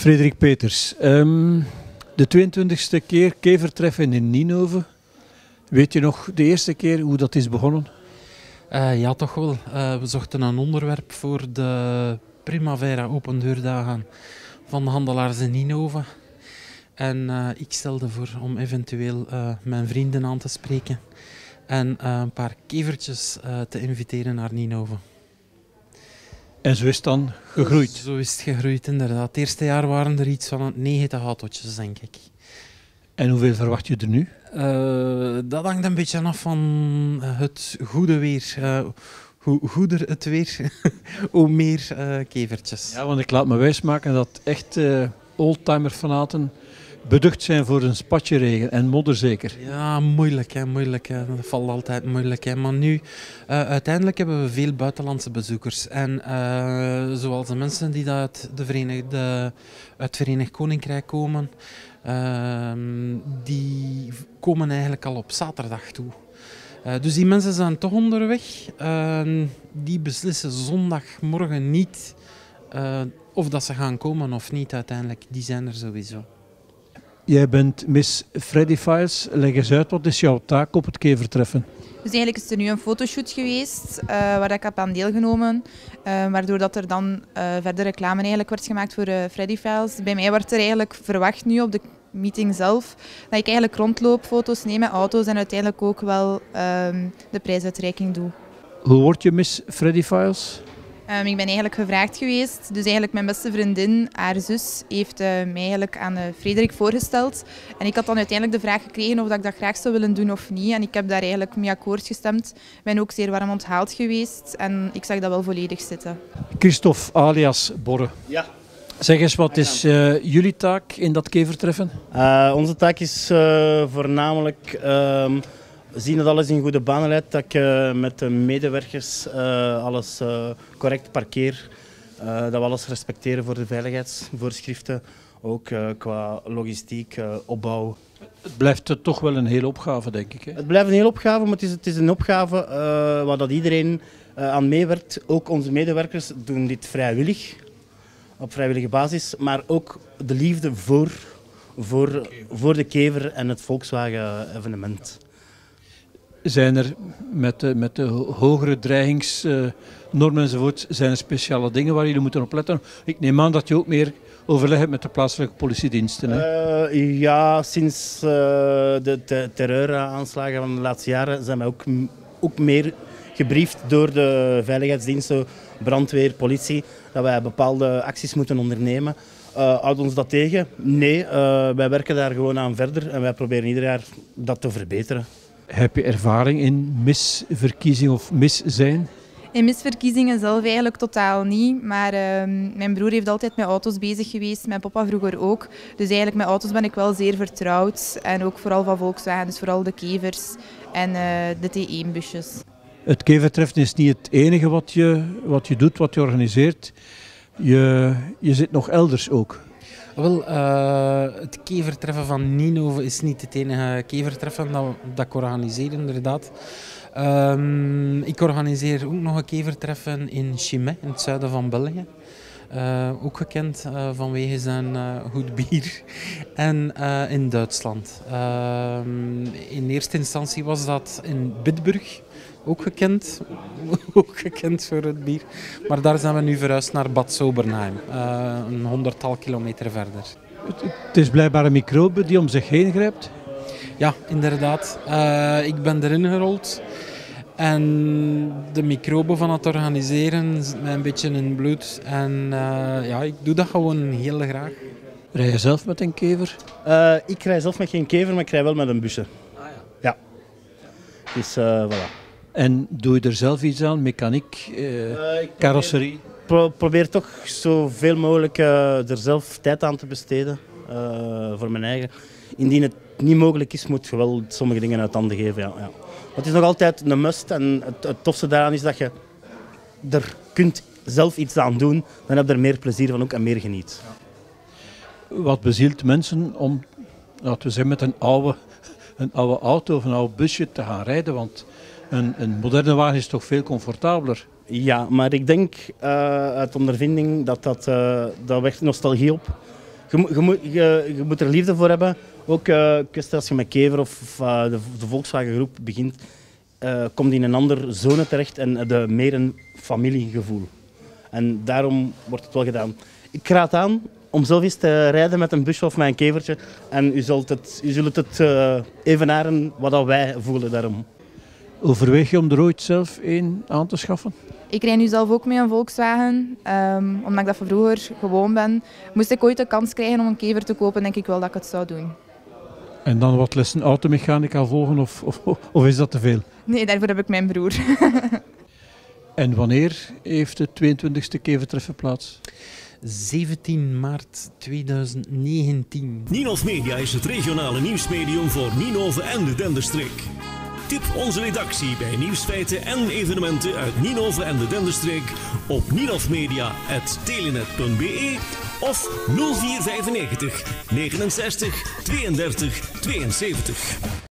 Frederik Peters, ehm, de 22e keer kevertreffen in Ninove. Weet je nog de eerste keer hoe dat is begonnen? Uh, ja, toch wel. Uh, we zochten een onderwerp voor de Primavera opendeurdagen van de handelaars in Ninove. En uh, ik stelde voor om eventueel mijn vrienden aan te spreken en een paar kevertjes te inviteren naar Ninove. En zo is het dan gegroeid? Zo is het gegroeid, inderdaad. Het eerste jaar waren er iets van negentig autootjes, denk ik. En hoeveel verwacht je er nu? Uh, dat hangt een beetje af van het goede weer. Uh, hoe goeder het weer, hoe meer uh, kevertjes. Ja, want ik laat me wijsmaken dat echt oldtimer-fanaten beducht zijn voor een spatje regen en modder zeker. Ja, moeilijk hè, moeilijk. Hè. Dat valt altijd moeilijk. Hè. Maar nu, uh, uiteindelijk hebben we veel buitenlandse bezoekers. En uh, zoals de mensen die uit, de Verenigde, uit het Verenigd Koninkrijk komen, uh, die komen eigenlijk al op zaterdag toe. Uh, dus die mensen zijn toch onderweg. Uh, die beslissen zondagmorgen niet of dat ze gaan komen of niet uiteindelijk. Die zijn er sowieso. Jij bent Miss Freddy Files. Leg eens uit, wat is jouw taak op het kevertreffen? Dus eigenlijk is er nu een fotoshoot geweest uh, waar ik heb aan deelgenomen. Uh, waardoor dat er dan uh, verder reclame eigenlijk werd gemaakt voor Freddy Files. Bij mij wordt er eigenlijk verwacht nu op de meeting zelf dat ik eigenlijk rondloop, foto's neem met auto's en uiteindelijk ook wel ehm, de prijsuitreiking doe. Hoe word je Miss Freddy Files? Um, ik ben eigenlijk gevraagd geweest. Dus eigenlijk mijn beste vriendin, haar zus, heeft uh, mij eigenlijk aan uh, Frederik voorgesteld. En ik had dan uiteindelijk de vraag gekregen of dat ik dat graag zou willen doen of niet. En ik heb daar eigenlijk mee akkoord gestemd. Ik ben ook zeer warm onthaald geweest en ik zag dat wel volledig zitten. Christophe alias Borre. Ja. Zeg eens, wat is uh, jullie taak in dat kevertreffen? onze taak is voornamelijk ehm, zien dat alles in goede banen leidt, dat ik uh, met de medewerkers uh, alles uh, correct parkeer, dat we alles respecteren voor de veiligheidsvoorschriften, ook qua logistiek, opbouw. Het blijft toch wel een hele opgave, denk ik. Hè? Het blijft een hele opgave, maar het is, het is een opgave waar dat iedereen aan meewerkt. Ook onze medewerkers doen dit vrijwillig, op vrijwillige basis, maar ook de liefde voor, voor, voor de kever en het Volkswagen-evenement zijn er met de, met de hogere dreigingsnormen enzovoort, zijn speciale dingen waar jullie moeten op letten? Ik neem aan dat je ook meer overleg hebt met de plaatselijke politiediensten. Hè? Uh, ja, sinds uh, de terreuraanslagen van de laatste jaren zijn wij ook, ook meer gebriefd door de veiligheidsdiensten, brandweer, politie, dat wij bepaalde acties moeten ondernemen. Uh, houdt ons dat tegen? Nee, wij werken daar gewoon aan verder en wij proberen ieder jaar dat te verbeteren. Heb je ervaring in misverkiezing of mis zijn? In misverkiezingen zelf eigenlijk totaal niet. Maar uh, mijn broer heeft altijd met auto's bezig geweest, mijn papa vroeger ook. Dus eigenlijk met auto's ben ik wel zeer vertrouwd. En ook vooral van Volkswagen, dus vooral de kevers en uh, de T1-busjes. Het kevertreffen is niet het enige wat je, wat je doet, wat je organiseert. Je, je zit nog elders ook. Wel, uh, het kevertreffen van Ninove is niet het enige kevertreffen dat, dat ik organiseer, inderdaad. Um, ik organiseer ook nog een kevertreffen in Chimay, in het zuiden van België. Uh, ook gekend uh, vanwege zijn goed bier. En in Duitsland. Ehm, in eerste instantie was dat in Bitburg ook gekend. ook gekend voor het bier. Maar daar zijn we nu verhuisd naar Bad Sobernheim, uh, een honderdtal kilometer verder. Het is blijkbaar een microbe die om zich heen grijpt? Ja, inderdaad. Uh, ik ben erin gerold. En de microben van het organiseren zit mij een beetje in bloed. En uh, ja, ik doe dat gewoon heel graag. Rij je zelf met een kever? Uh, ik rij zelf met geen kever, maar ik rij wel met een busje. Ah, ja. ja. Dus uh, voilà. En doe je er zelf iets aan? Mechaniek, uh, carrosserie? Probeer, toch zoveel mogelijk uh, er zelf tijd aan te besteden. Voor mijn eigen. Indien het niet mogelijk is, moet je wel sommige dingen uit handen geven. Ja, ja. Het is nog altijd een must. En het, het tofste daaraan is dat je er kunt zelf iets aan doen. Dan heb je er meer plezier van ook en meer geniet. Wat bezielt mensen om, laten we zeggen, met een oude, een oude auto of een oude busje te gaan rijden? Want een, een moderne wagen is toch veel comfortabeler? Ja, maar ik denk uh, uit ondervinding dat dat, uh, dat wekt nostalgie op. je, je, je, je moet er liefde voor hebben. Ook eh, kwestie als je met Kever of, eh, de, de Volkswagen groep begint, eh, komt in een andere zone terecht en je meer een familiegevoel. En daarom wordt het wel gedaan. Ik raad aan om zelf eens te rijden met een busje of met een kevertje. En u zult het, u zult het eh, evenaren wat wij voelen daarom. Overweeg je om er ooit zelf één aan te schaffen? Ik rijd nu zelf ook mee een Volkswagen, ehm, omdat ik dat van vroeger gewoon ben. Moest ik ooit de kans krijgen om een kever te kopen, denk ik wel dat ik het zou doen. En dan wat lessen automechanica volgen of, of, of is dat te veel? Nee, daarvoor heb ik mijn broer. En wanneer heeft de 22e kevertreffen plaats? 17 maart 2019. Ninov Media is het regionale nieuwsmedium voor Ninove en de Denderstreek. Tip onze redactie bij nieuwsfeiten en evenementen uit Ninove en de Denderstreek op ninovmedia.telenet.be of 0495 69 32 72.